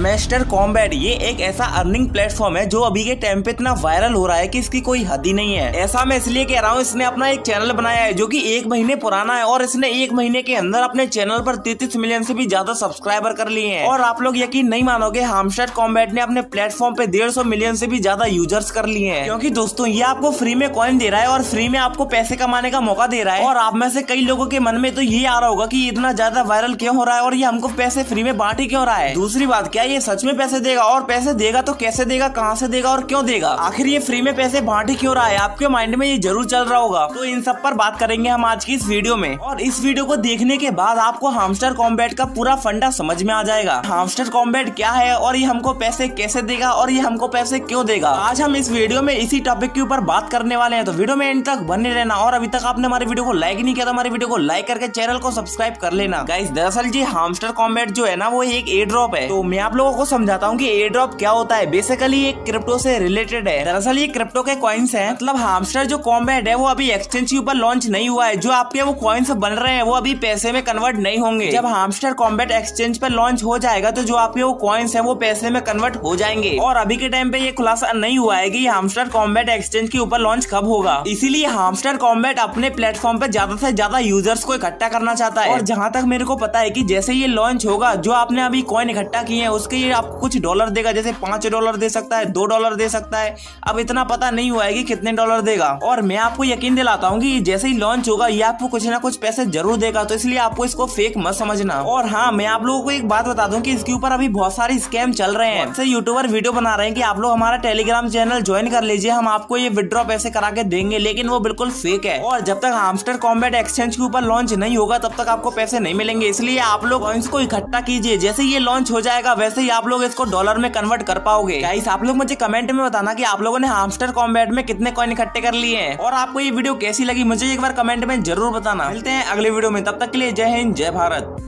Hamster combat ये एक ऐसा अर्निंग प्लेटफॉर्म है जो अभी के टाइम पे इतना वायरल हो रहा है कि इसकी कोई हद ही नहीं है। ऐसा मैं इसलिए कह रहा हूँ, इसने अपना एक चैनल बनाया है जो कि एक महीने पुराना है और इसने एक महीने के अंदर अपने चैनल पर तैतीस मिलियन से भी ज़्यादा सब्सक्राइबर कर लिए हैं। और आप लोग यकीन नहीं मानोगे हामस्टर कॉम्बैट ने अपने प्लेटफॉर्म पे डेढ़ मिलियन से भी ज़्यादा यूज़र्स कर लिए हैं। क्योंकि दोस्तों, ये आपको फ्री में कॉइन दे रहा है और फ्री में आपको पैसे कमाने का मौका दे रहा है। और आप में से कई लोगों के मन में तो ये आ रहा होगा की इतना ज़्यादा वायरल क्यों हो रहा है और ये हमको पैसे फ्री में बांट ही क्यों रहा है? दूसरी बात, क्या ये सच में पैसे देगा? और पैसे देगा तो कैसे देगा? कहाँ से देगा और क्यों देगा? आखिर ये फ्री में पैसे बांट ही क्यों रहा है? आपके माइंड में ये ज़रूर चल रहा होगा। तो इन सब पर बात करेंगे हम आज की इस वीडियो में। और इस वीडियो को देखने के बाद आपको हामस्टर कॉम्बैट का पूरा फंडा समझ में आ जाएगा। हामस्टर कॉम्बैट क्या है? और ये हमको पैसे कैसे देगा? और ये हमको पैसे क्यों देगा? आज हम इस वीडियो में इसी टॉपिक के ऊपर बात करने वाले हैं। तो वीडियो में एंड तक बने रहना। और अभी तक आपने हमारे वीडियो को लाइक नहीं किया तो हमारे वीडियो को लाइक करके चैनल को सब्सक्राइब कर लेना। दरअसल जी हामस्टर कॉम्बैट जो है ना, वो एक ए ड्रॉप है। तो मैं आप लोगों को समझाता हूँ कि ए ड्रॉप क्या होता है। बेसिकली ये क्रिप्टो से रिलेटेड है। दरअसल, ये क्रिप्टो के कॉइन्स है। मतलब हामस्टर जो कॉम्बैट है, वो अभी एक्सचेंज के ऊपर लॉन्च नहीं हुआ है। जो आपके वो कॉइन्स बन रहे हैं, वो अभी पैसे में कन्वर्ट नहीं होंगे। जब हामस्टर कॉम्बैट एक्सचेंज पर लॉन्च हो जाएगा तो जो आपके वो कॉइन्स है, वो पैसे में कन्वर्ट हो जाएँगे। और अभी के टाइम पे ये खुलासा नहीं हुआ है की हामस्टर कॉम्बैट एक्सचेंज के ऊपर लॉन्च कब होगा। इसीलिए हामस्टर कॉम्बैट अपने प्लेटफॉर्म पे ज़्यादा से ज़्यादा यूज़र्स को इकट्ठा करना चाहता है। और जहाँ तक मेरे को पता है की जैसे ये लॉन्च होगा, जो आपने अभी कॉइन इकट्ठा किए हैं उसके ये आपको कुछ डॉलर देगा, जैसे पाँच डॉलर दे सकता है, दो डॉलर दे सकता है। अब इतना पता नहीं हुआ है कि कितने डॉलर देगा। और मैं आपको यकीन दिलाता हूँ कि जैसे ही लॉन्च होगा, ये आपको कुछ ना कुछ पैसे ज़रूर देगा तो इसलिए आपको इसको फेक मत समझना। और हाँ मैं आप लोगों को एक बात बता दूँ कि इसके ऊपर अभी बहुत सारे स्कैम चल रहे हैं। यूट्यूबर वीडियो बना रहे हैं कि आप लोग हमारा टेलीग्राम चैनल ज्वाइन कर लीजिए, हम आपको ये विड्रॉ पैसे करा के देंगे, लेकिन वो बिल्कुल फेक है। और जब तक हामस्टर कॉम्बैट एक्सचेंज के ऊपर लॉन्च नहीं होगा, तब तक आपको पैसे नहीं मिलेंगे। इसलिए आप लोग इकट्ठा कीजिए। जैसे ये लॉन्च हो जाएगा, वैसे ही आप लोग इसको डॉलर में कन्वर्ट कर पाओगे। गाइस आप लोग मुझे कमेंट में बताना कि आप लोगों ने हामस्टर कॉम्बैट में कितने कॉइन इकट्ठे कर लिए हैं। और आपको ये वीडियो कैसी लगी, मुझे एक बार कमेंट में ज़रूर बताना। मिलते हैं अगले वीडियो में, तब तक के लिए जय हिंद, जय भारत।